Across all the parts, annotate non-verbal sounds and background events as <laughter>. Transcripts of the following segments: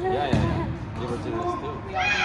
Yeah, yeah, yeah. Give her to the still.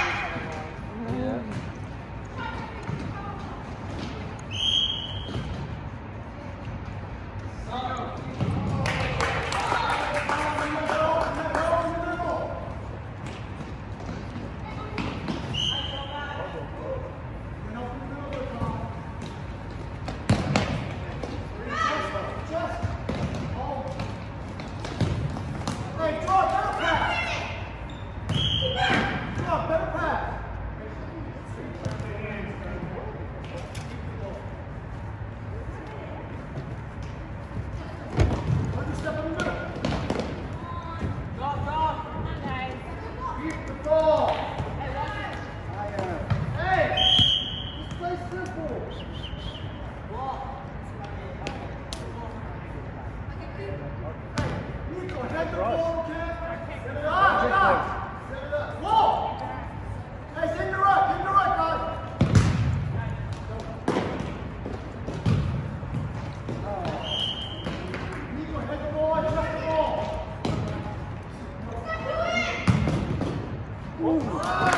Paulo.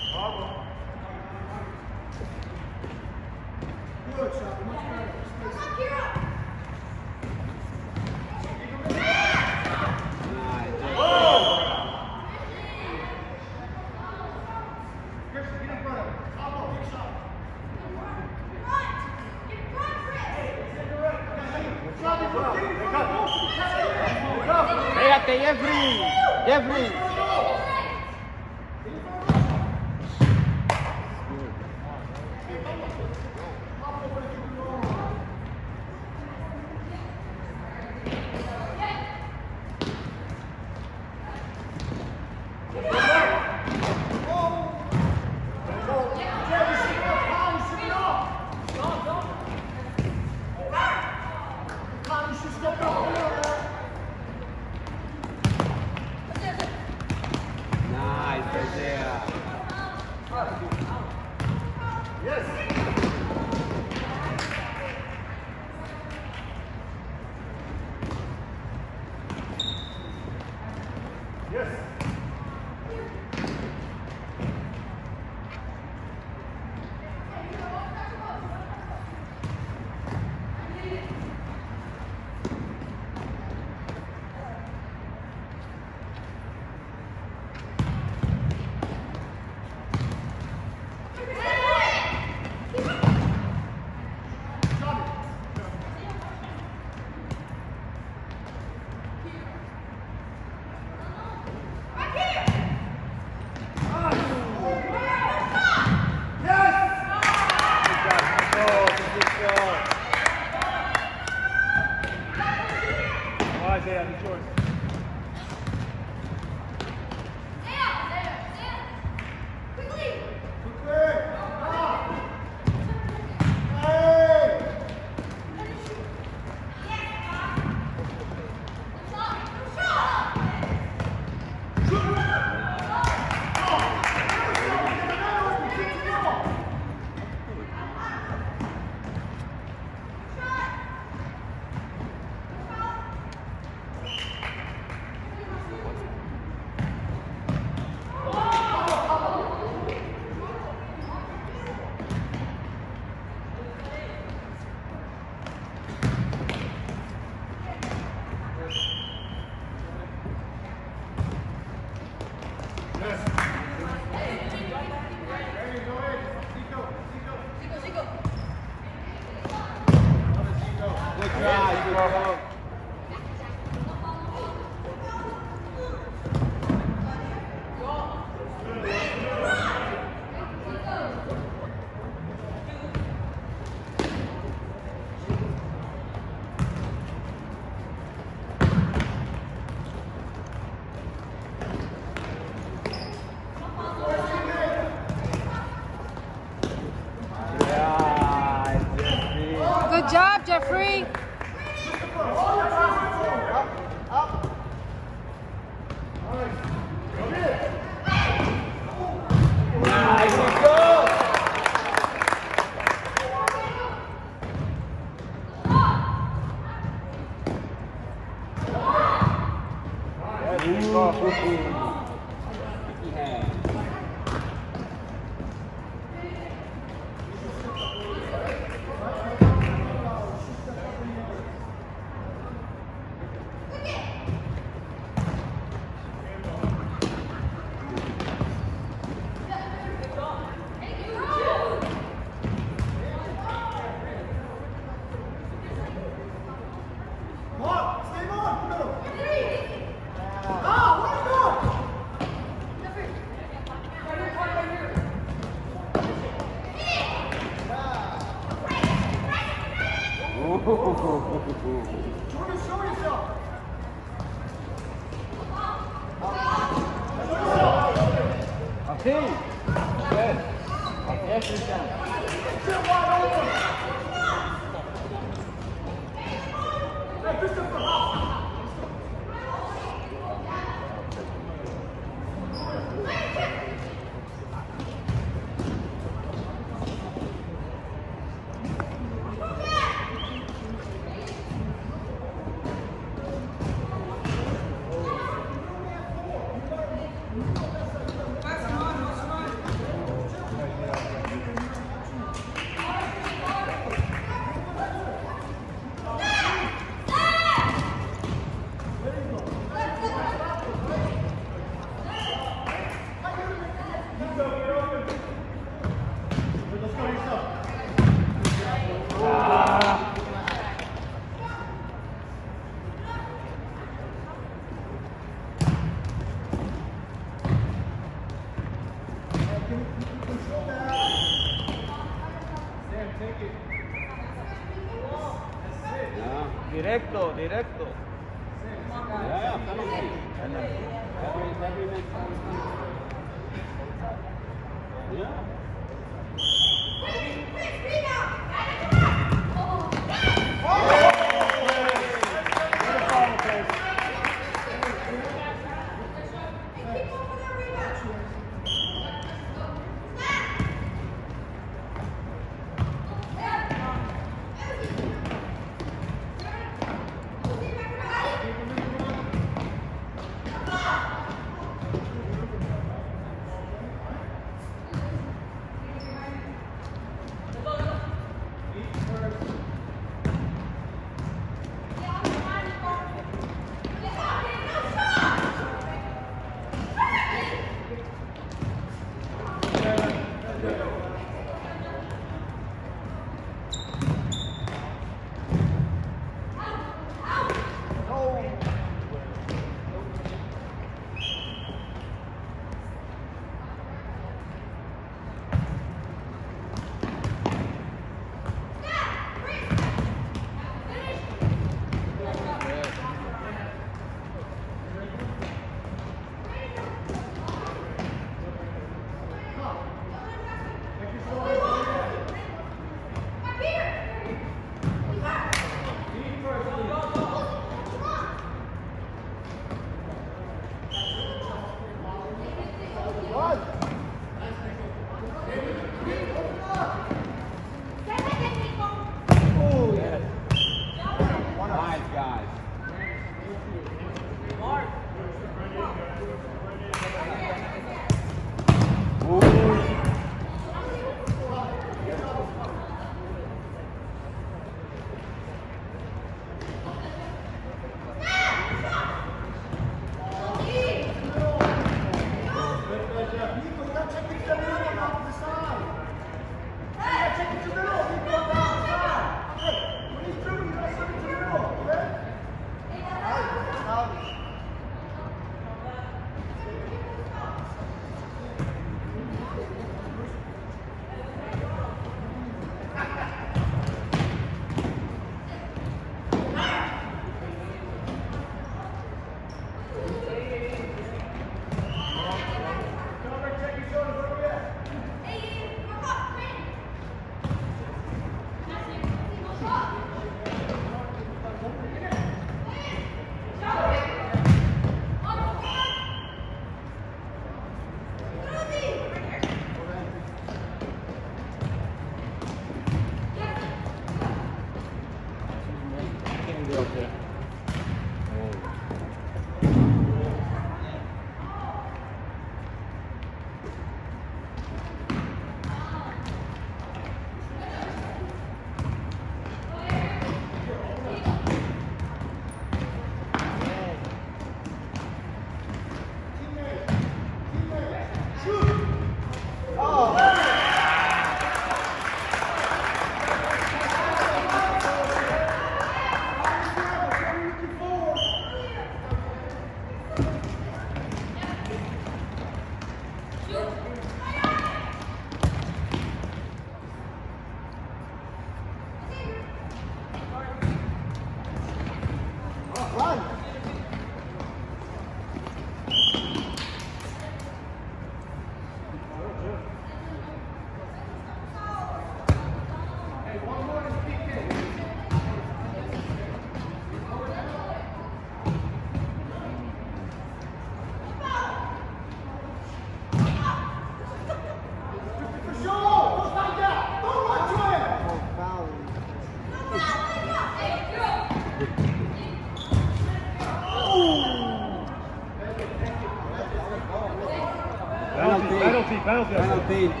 claro que sí.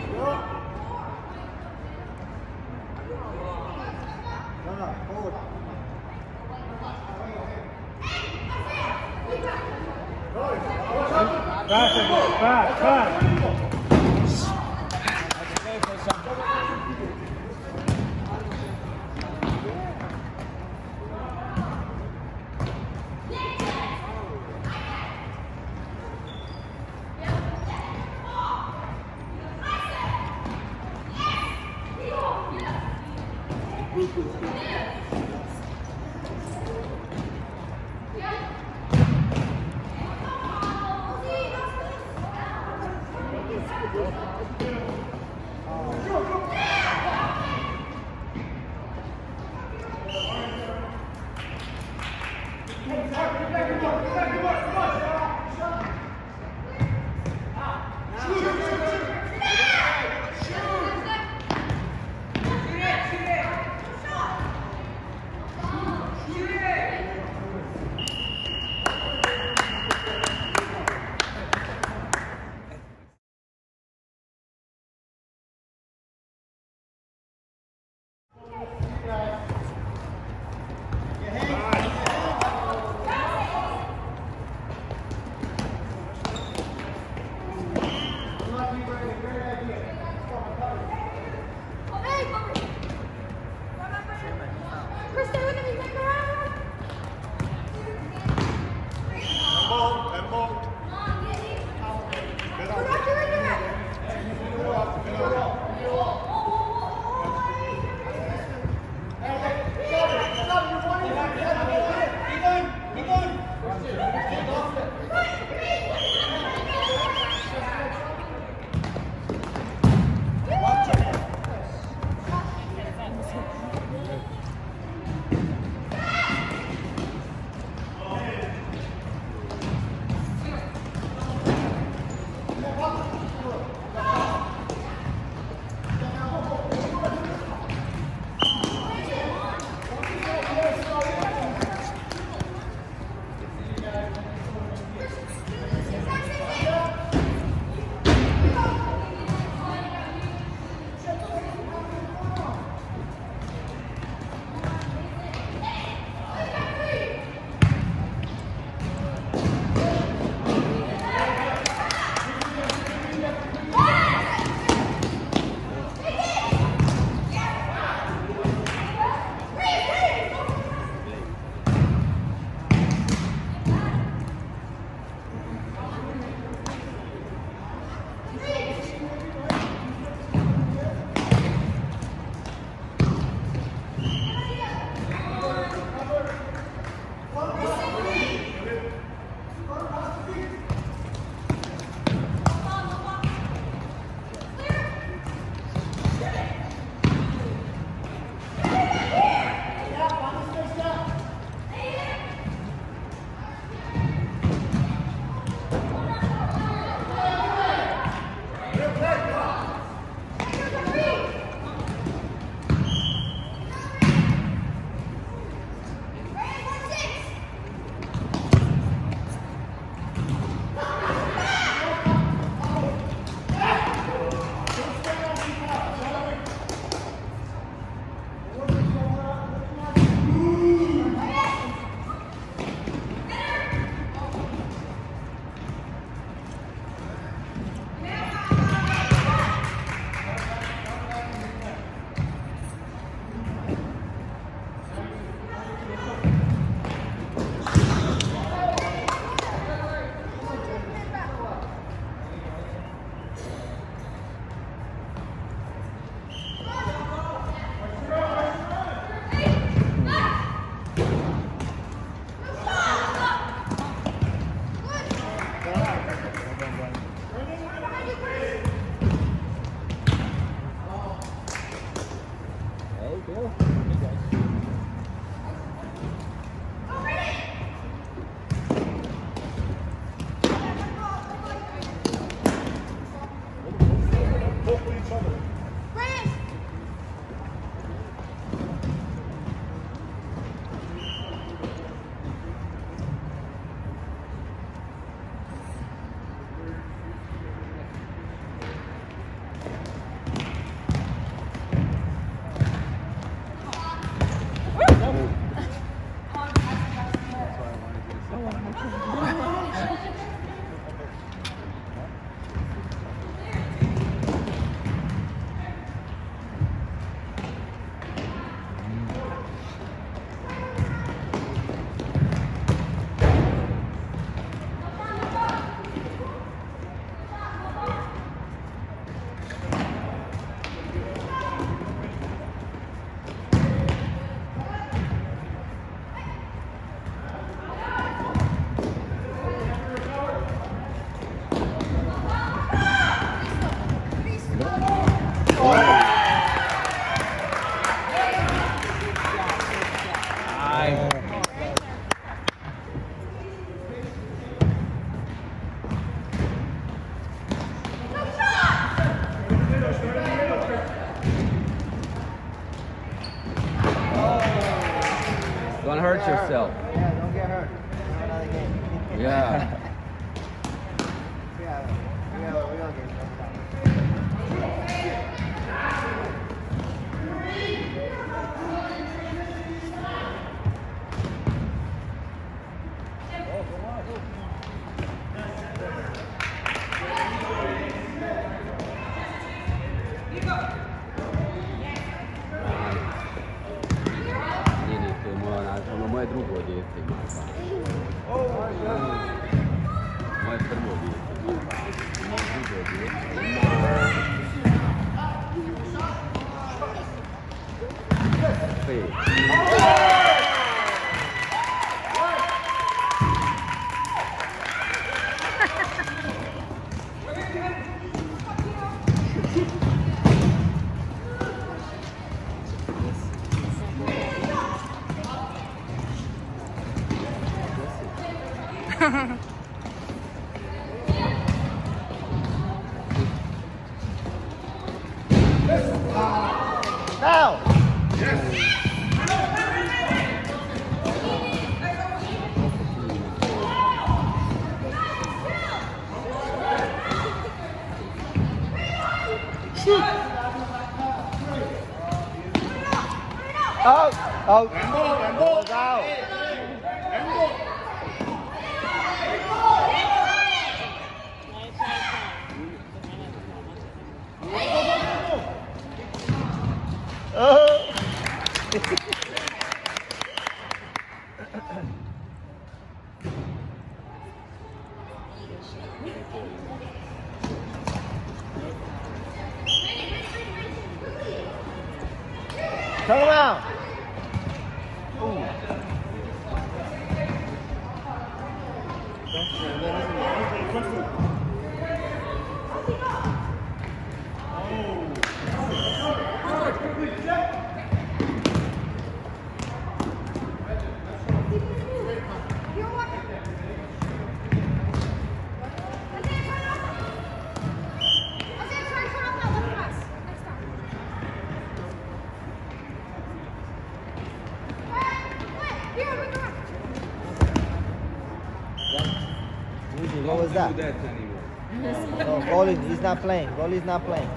Anymore. <laughs> No, goalie, he's not playing. Goalie's not playing.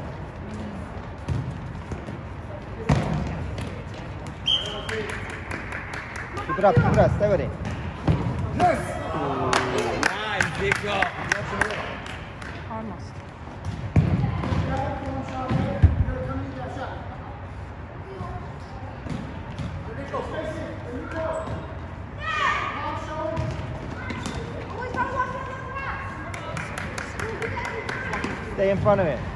Keep it up, keep it up, stay with it. Nice, Nico. Almost. Front of him.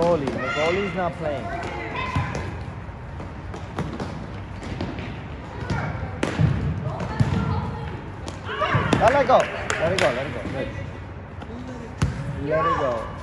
Goalie. The goalie's not playing. Let it go. Let it go. Let it go. Good. Let it go.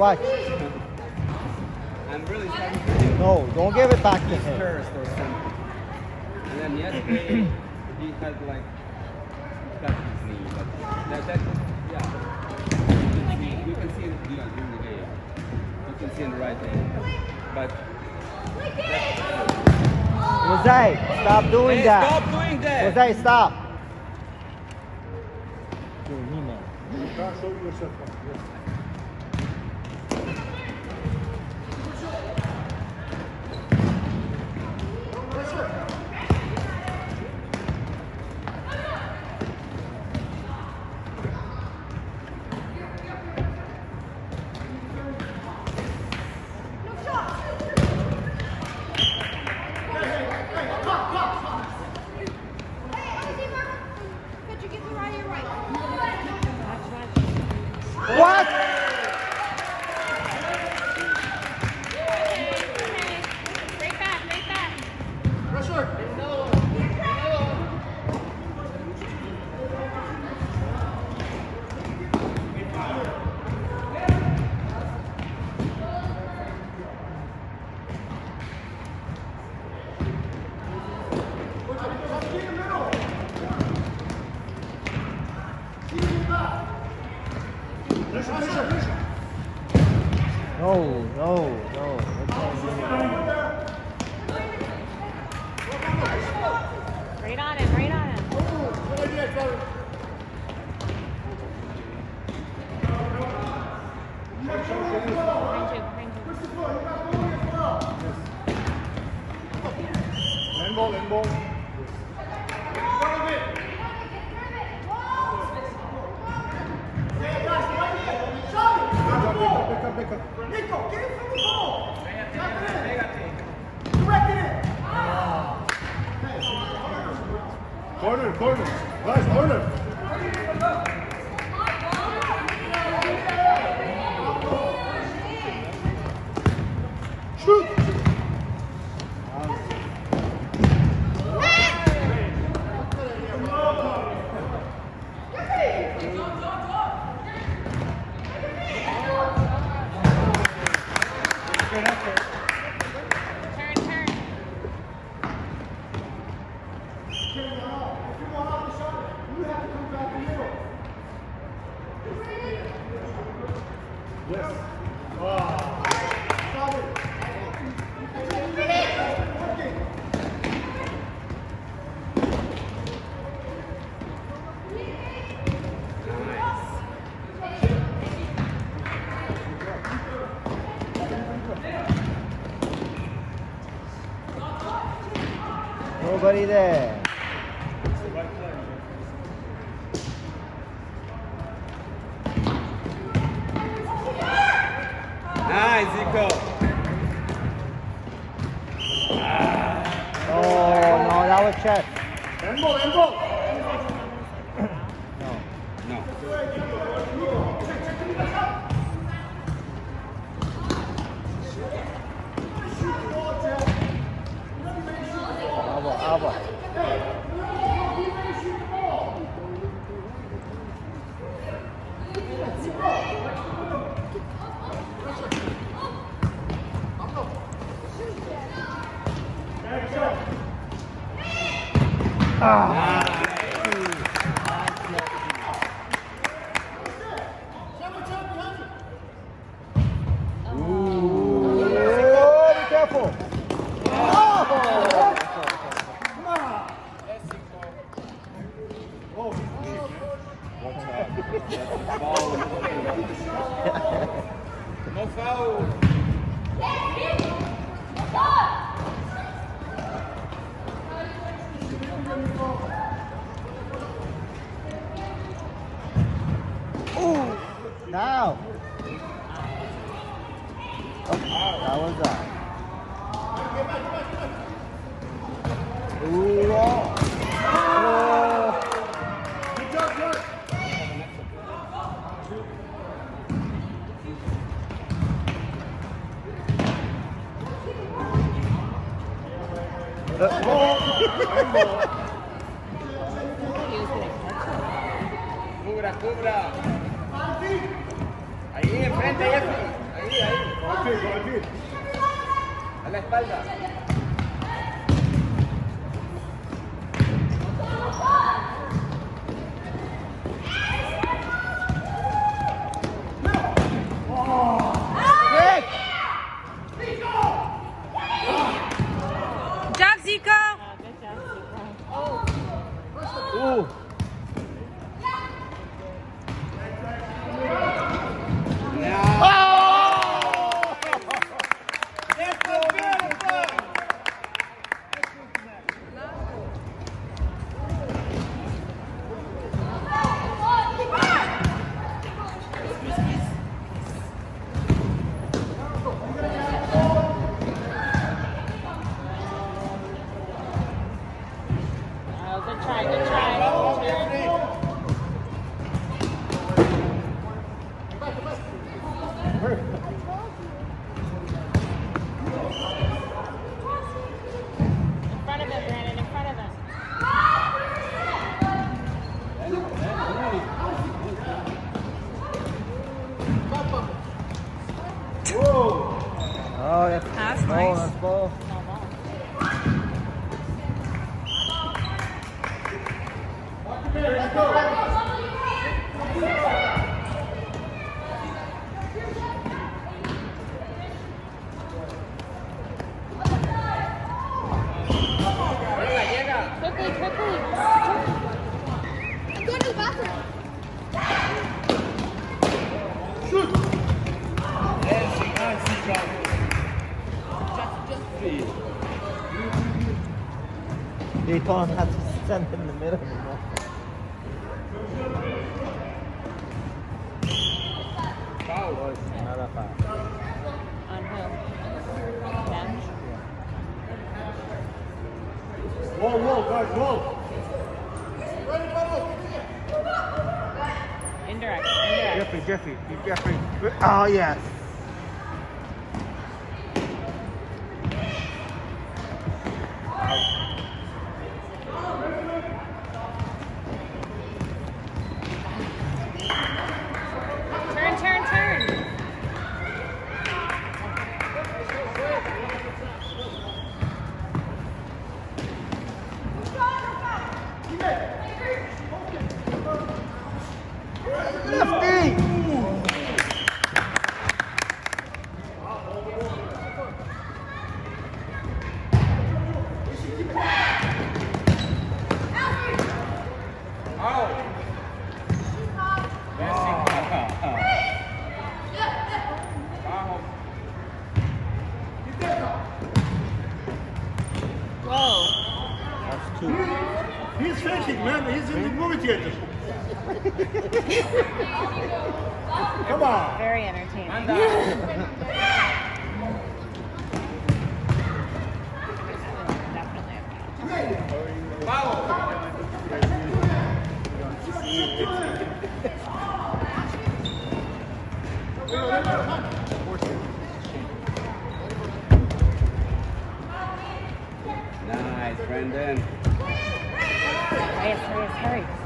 Watch. I'm really. No, don't give it back to him. cursed or something. And then yesterday, he had like, got his knee, but that, that yeah. You can see, you can see it during the game. You can see in the right hand. But. Jose, stop doing hey, that. Stop doing that. Jose, stop. You're a knee. play there. Nice, Zico. Ah. Oh, no, that was check. End ball. Ava. Ah. hours out. they're trying to don't to stand in the middle anymore. Whoa, whoa, guys, whoa! Indirect, indirect. Jeffy, Jeffy, Jeffy. Oh, yes. Brandon. Reyes, Reyes, hurry.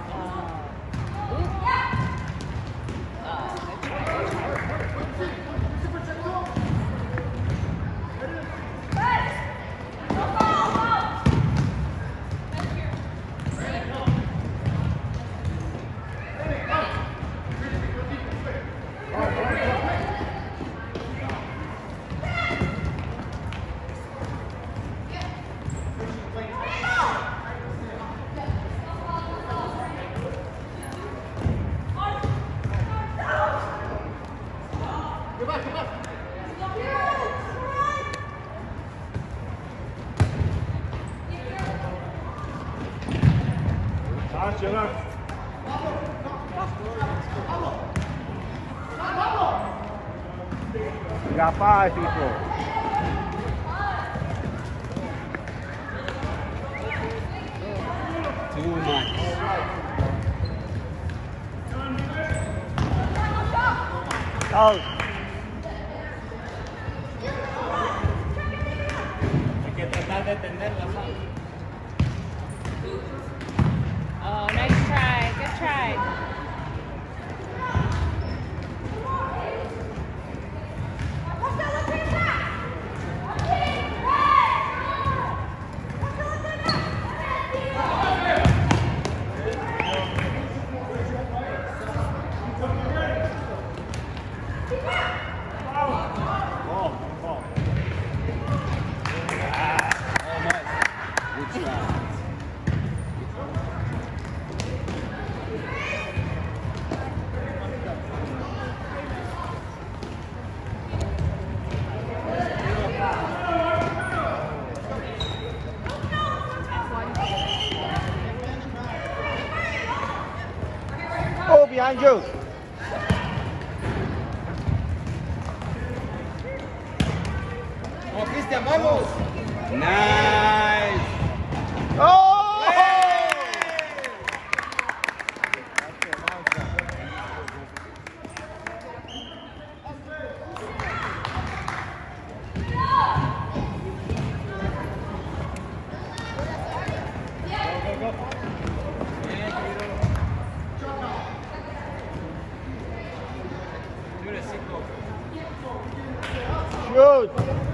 Shoot!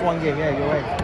One game, yeah, you're right.